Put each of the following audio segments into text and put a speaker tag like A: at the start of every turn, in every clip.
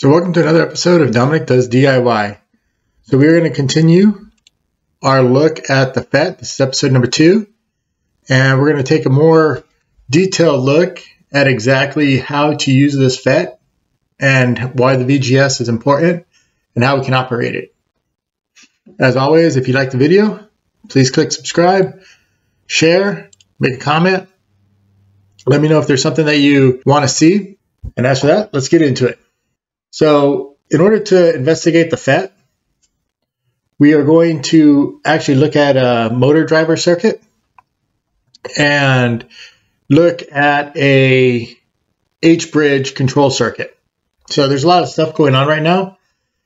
A: So welcome to another episode of Dominic Does DIY. So we're going to continue our look at the FET. This is episode number two. And we're going to take a more detailed look at exactly how to use this FET and why the VGS is important and how we can operate it. As always, if you like the video, please click subscribe, share, make a comment. Let me know if there's something that you want to see. And as for that, let's get into it. So in order to investigate the FET, we are going to actually look at a motor driver circuit and look at a H-bridge control circuit. So there's a lot of stuff going on right now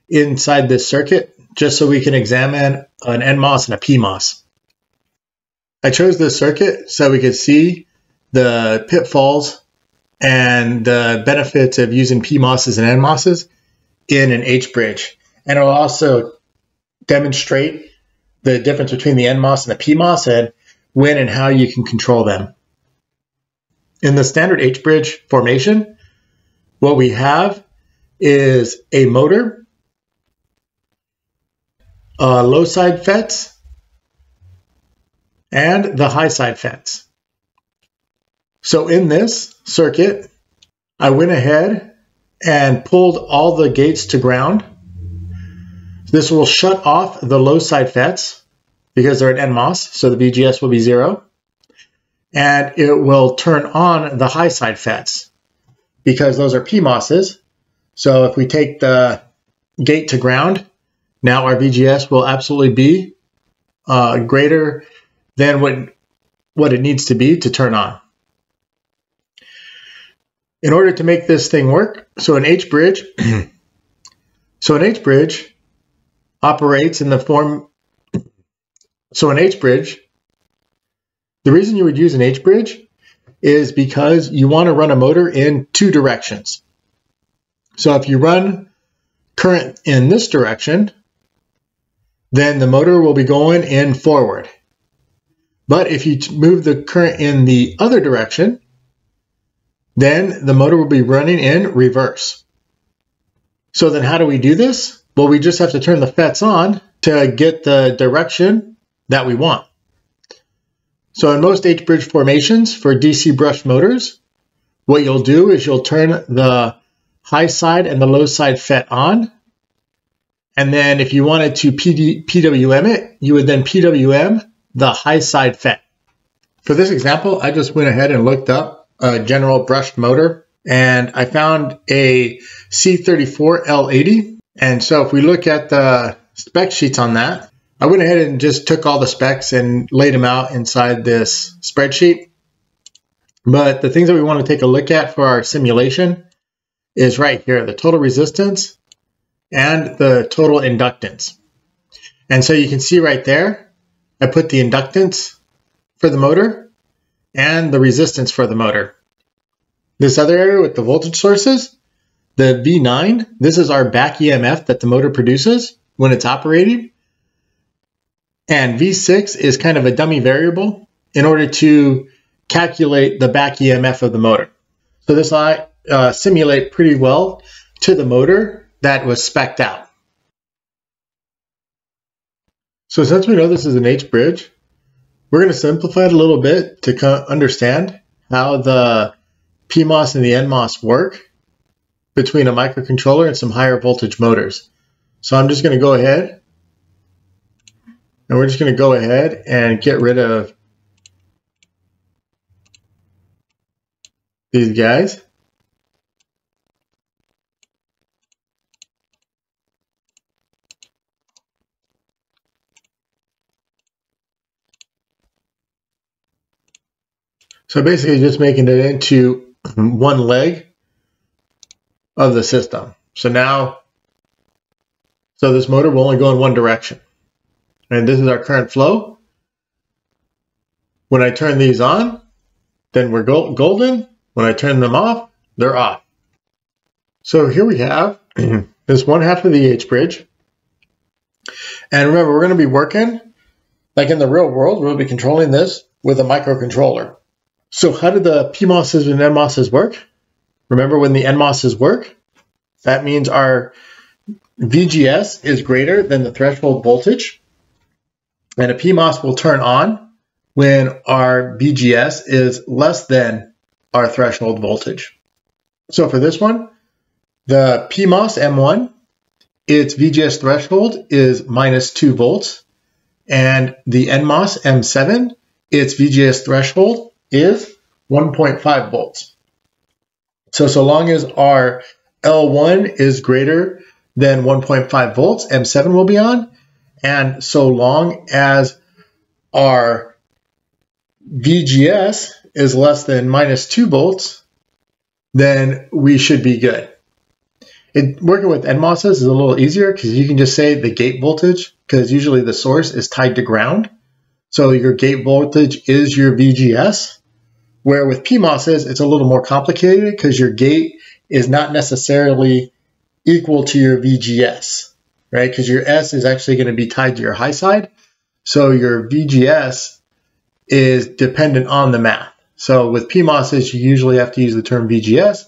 A: inside this circuit just so we can examine an NMOS and a PMOS. I chose this circuit so we could see the pitfalls and the benefits of using PMOSs and NMOSs in an H-bridge. And it'll also demonstrate the difference between the NMOS and the PMOS and when and how you can control them. In the standard H-bridge formation, what we have is a motor, a low side FETs, and the high side FETs. So in this circuit, I went ahead and pulled all the gates to ground. This will shut off the low side FETs because they're an NMOS, so the VGS will be zero. And it will turn on the high side FETs because those are PMOSes. So if we take the gate to ground, now our VGS will absolutely be uh, greater than what, what it needs to be to turn on in order to make this thing work, so an H bridge, so an H bridge operates in the form, so an H bridge, the reason you would use an H bridge is because you want to run a motor in two directions. So if you run current in this direction, then the motor will be going in forward. But if you move the current in the other direction, then the motor will be running in reverse. So then how do we do this? Well, we just have to turn the FETs on to get the direction that we want. So in most H-bridge formations for DC brush motors, what you'll do is you'll turn the high side and the low side FET on. And then if you wanted to PD, PWM it, you would then PWM the high side FET. For this example, I just went ahead and looked up a general brushed motor and I found a C34L80. And so if we look at the spec sheets on that, I went ahead and just took all the specs and laid them out inside this spreadsheet. But the things that we want to take a look at for our simulation is right here, the total resistance and the total inductance. And so you can see right there, I put the inductance for the motor and the resistance for the motor. This other area with the voltage sources, the V9, this is our back EMF that the motor produces when it's operating. And V6 is kind of a dummy variable in order to calculate the back EMF of the motor. So this will uh, simulate pretty well to the motor that was specced out. So since we know this is an H-bridge, we're going to simplify it a little bit to understand how the PMOS and the NMOS work between a microcontroller and some higher voltage motors. So I'm just going to go ahead and we're just going to go ahead and get rid of these guys. So basically just making it into one leg of the system. So now, so this motor will only go in one direction. And this is our current flow. When I turn these on, then we're golden. When I turn them off, they're off. So here we have this one half of the H-bridge. And remember, we're going to be working, like in the real world, we'll be controlling this with a microcontroller. So how do the PMOSs and NMOSs work? Remember when the NMOSs work? That means our VGS is greater than the threshold voltage. And a PMOS will turn on when our VGS is less than our threshold voltage. So for this one, the PMOS M1, its VGS threshold is minus 2 volts. And the NMOS M7, its VGS threshold is 1.5 volts. So, so long as our L1 is greater than 1.5 volts, M7 will be on. And so long as our VGS is less than minus 2 volts, then we should be good. It, working with NMOSs is a little easier because you can just say the gate voltage because usually the source is tied to ground. So your gate voltage is your VGS. Where with PMOSs, it's a little more complicated because your gate is not necessarily equal to your VGS, right? Because your S is actually going to be tied to your high side. So your VGS is dependent on the math. So with PMOSs, you usually have to use the term VGS,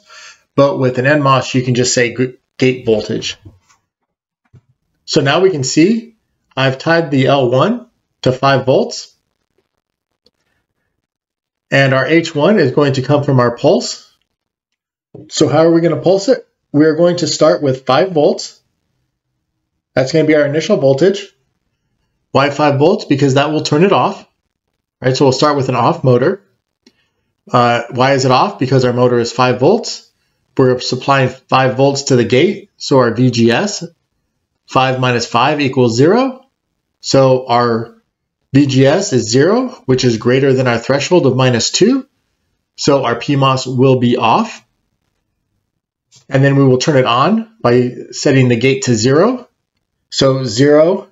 A: but with an NMOS, you can just say gate voltage. So now we can see I've tied the L1 to 5 volts. And our H1 is going to come from our pulse. So how are we going to pulse it? We're going to start with 5 volts. That's going to be our initial voltage. Why 5 volts? Because that will turn it off. Right, so we'll start with an off motor. Uh, why is it off? Because our motor is 5 volts. We're supplying 5 volts to the gate, so our VGS, 5 minus 5 equals 0. So our VGS is 0, which is greater than our threshold of minus 2. So our PMOS will be off. And then we will turn it on by setting the gate to 0. So 0,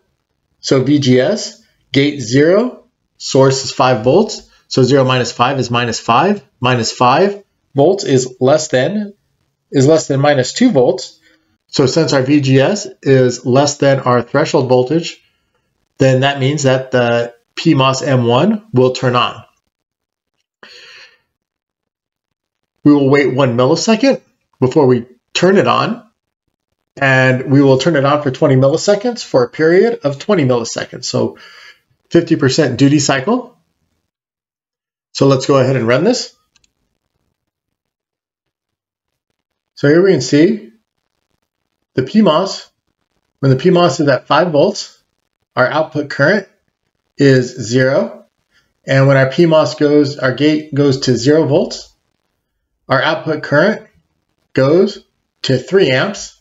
A: so VGS, gate 0, source is 5 volts. So 0 minus 5 is minus 5. Minus 5 volts is less than is less than minus 2 volts. So since our VGS is less than our threshold voltage, then that means that the PMOS M1 will turn on. We will wait one millisecond before we turn it on, and we will turn it on for 20 milliseconds for a period of 20 milliseconds. So 50% duty cycle. So let's go ahead and run this. So here we can see the PMOS. When the PMOS is at 5 volts, our output current is 0. And when our PMOS goes, our gate goes to 0 volts, our output current goes to 3 amps.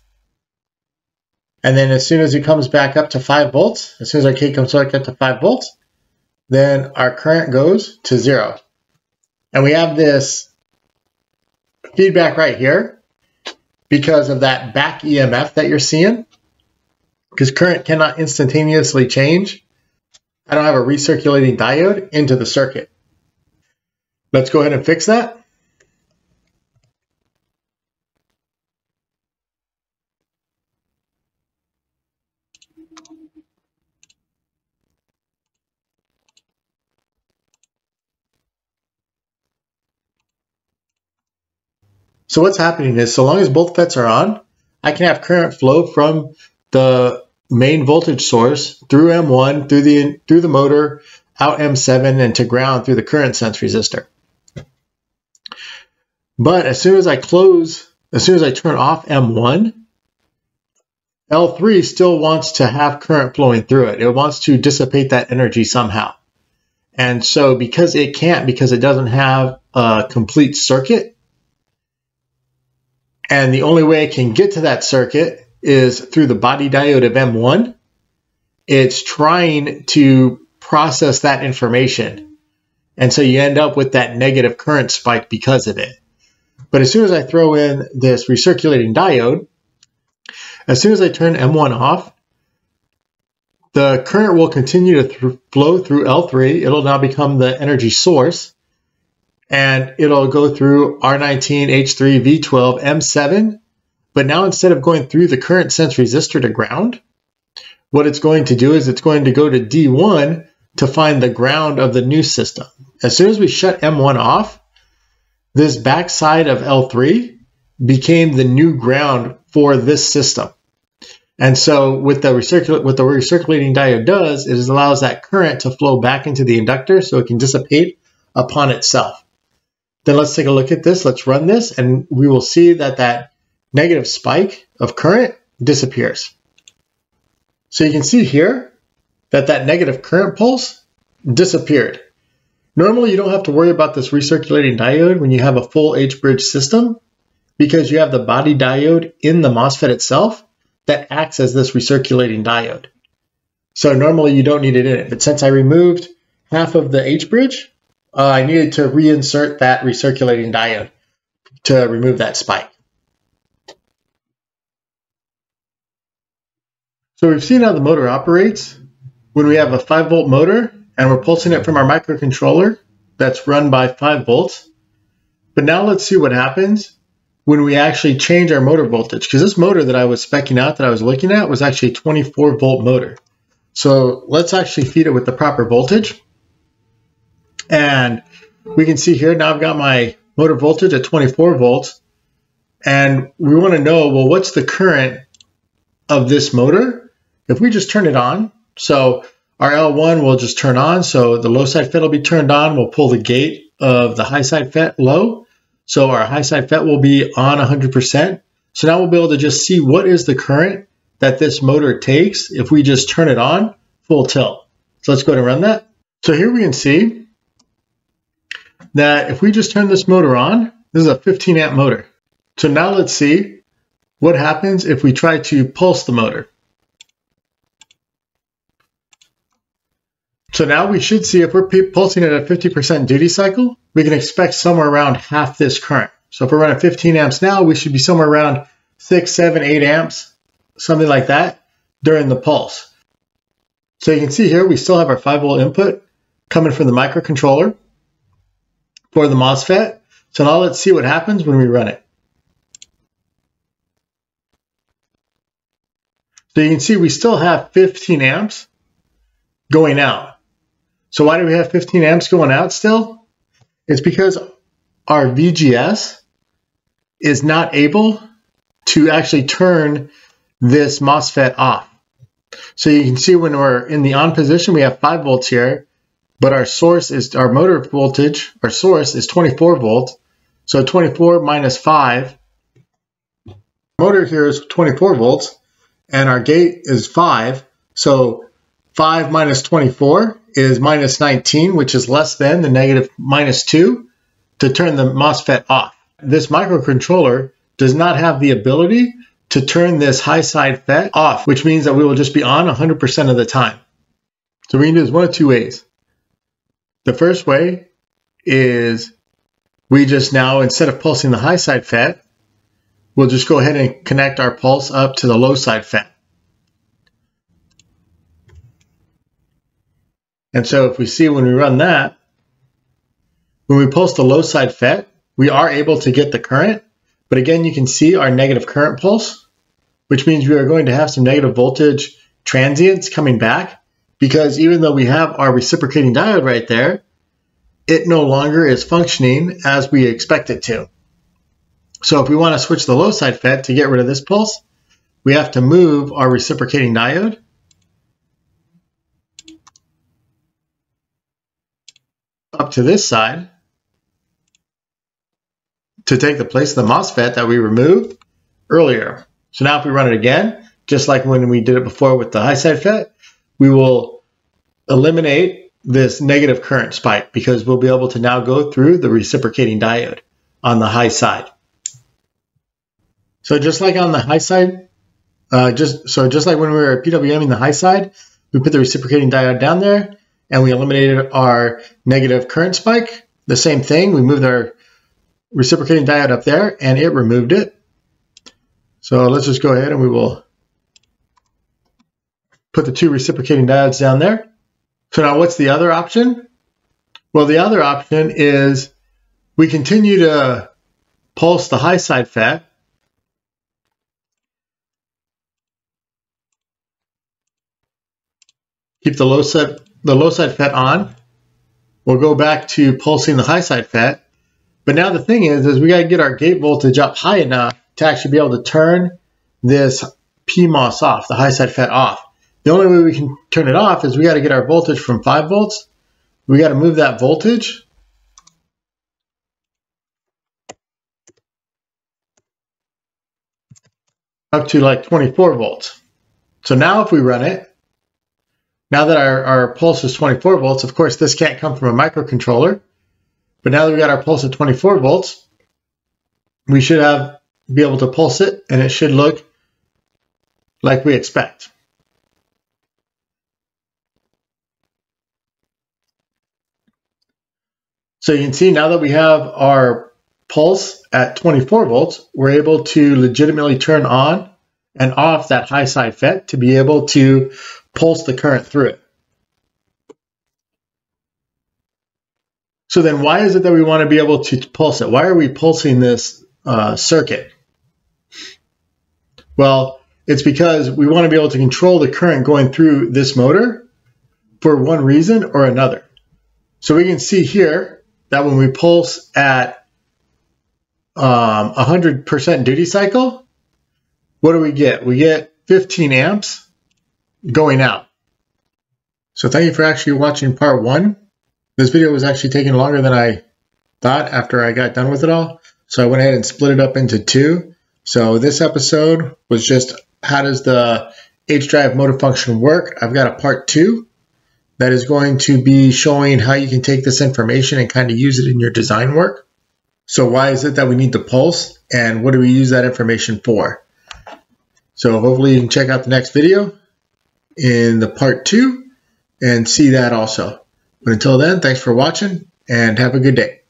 A: And then as soon as it comes back up to 5 volts, as soon as our gate comes back up to 5 volts, then our current goes to 0. And we have this feedback right here because of that back EMF that you're seeing. Because current cannot instantaneously change. I don't have a recirculating diode into the circuit. Let's go ahead and fix that. So what's happening is so long as both FETs are on, I can have current flow from the main voltage source through M1, through the, through the motor, out M7, and to ground through the current sense resistor. But as soon as I close, as soon as I turn off M1, L3 still wants to have current flowing through it. It wants to dissipate that energy somehow. And so because it can't, because it doesn't have a complete circuit, and the only way it can get to that circuit is through the body diode of M1. It's trying to process that information. And so you end up with that negative current spike because of it. But as soon as I throw in this recirculating diode, as soon as I turn M1 off, the current will continue to th flow through L3. It'll now become the energy source and it'll go through R19, H3, V12, M7. But now instead of going through the current sense resistor to ground, what it's going to do is it's going to go to D1 to find the ground of the new system. As soon as we shut M1 off, this backside of L3 became the new ground for this system. And so with the what the recirculating diode does is it allows that current to flow back into the inductor so it can dissipate upon itself. Then let's take a look at this. Let's run this and we will see that that negative spike of current disappears. So you can see here that that negative current pulse disappeared. Normally you don't have to worry about this recirculating diode when you have a full H-bridge system because you have the body diode in the MOSFET itself that acts as this recirculating diode. So normally you don't need it in it, but since I removed half of the H-bridge, uh, I needed to reinsert that recirculating diode to remove that spike. So we've seen how the motor operates when we have a 5 volt motor and we're pulsing it from our microcontroller that's run by 5 volts. But now let's see what happens when we actually change our motor voltage, because this motor that I was specking out that I was looking at was actually a 24 volt motor. So let's actually feed it with the proper voltage. And we can see here, now I've got my motor voltage at 24 volts. And we want to know, well, what's the current of this motor? If we just turn it on, so our L1 will just turn on, so the low side FET will be turned on. We'll pull the gate of the high side FET low. So our high side FET will be on 100%. So now we'll be able to just see what is the current that this motor takes if we just turn it on full tilt. So let's go ahead and run that. So here we can see that if we just turn this motor on, this is a 15 amp motor. So now let's see what happens if we try to pulse the motor. So now we should see if we're pulsing at a 50% duty cycle, we can expect somewhere around half this current. So if we're running 15 amps now, we should be somewhere around 6, 7, 8 amps, something like that, during the pulse. So you can see here, we still have our 5 volt input coming from the microcontroller for the MOSFET. So now let's see what happens when we run it. So you can see we still have 15 amps going out. So why do we have 15 amps going out still? It's because our VGS is not able to actually turn this MOSFET off. So you can see when we're in the on position, we have 5 volts here, but our source is, our motor voltage, our source is 24 volts. So 24 minus 5, motor here is 24 volts, and our gate is 5. So 5 minus 24 is minus 19, which is less than the negative minus 2, to turn the MOSFET off. This microcontroller does not have the ability to turn this high side FET off, which means that we will just be on 100% of the time. So we can do this one of two ways. The first way is we just now, instead of pulsing the high side FET, we'll just go ahead and connect our pulse up to the low side FET. And so if we see when we run that, when we pulse the low side FET, we are able to get the current. But again, you can see our negative current pulse, which means we are going to have some negative voltage transients coming back because even though we have our reciprocating diode right there, it no longer is functioning as we expect it to. So if we want to switch the low side FET to get rid of this pulse, we have to move our reciprocating diode up to this side to take the place of the MOSFET that we removed earlier. So now if we run it again, just like when we did it before with the high side FET, we will eliminate this negative current spike because we'll be able to now go through the reciprocating diode on the high side. So just like on the high side, uh, just so just like when we were PWMing the high side, we put the reciprocating diode down there and we eliminated our negative current spike. The same thing, we moved our reciprocating diode up there and it removed it. So let's just go ahead and we will put the two reciprocating diodes down there. So now what's the other option? Well, the other option is we continue to pulse the high side FET. Keep the low side the low side FET on. We'll go back to pulsing the high side FET. But now the thing is, is we got to get our gate voltage up high enough to actually be able to turn this PMOS off, the high side FET off. The only way we can turn it off is we got to get our voltage from 5 volts. We got to move that voltage up to like 24 volts. So now if we run it, now that our, our pulse is 24 volts, of course this can't come from a microcontroller, but now that we got our pulse at 24 volts, we should have be able to pulse it and it should look like we expect. So you can see now that we have our pulse at 24 volts, we're able to legitimately turn on and off that high side FET to be able to pulse the current through it. So then why is it that we want to be able to pulse it? Why are we pulsing this uh, circuit? Well, it's because we want to be able to control the current going through this motor for one reason or another. So we can see here that when we pulse at um, 100% duty cycle, what do we get? We get 15 amps going out. So thank you for actually watching part one. This video was actually taking longer than I thought after I got done with it all. So I went ahead and split it up into two. So this episode was just how does the H-bridge motor function work? I've got a part two that is going to be showing how you can take this information and kind of use it in your design work. So why is it that we need the pulse and what do we use that information for? So hopefully you can check out the next video in the part two and see that also. But until then, thanks for watching and have a good day.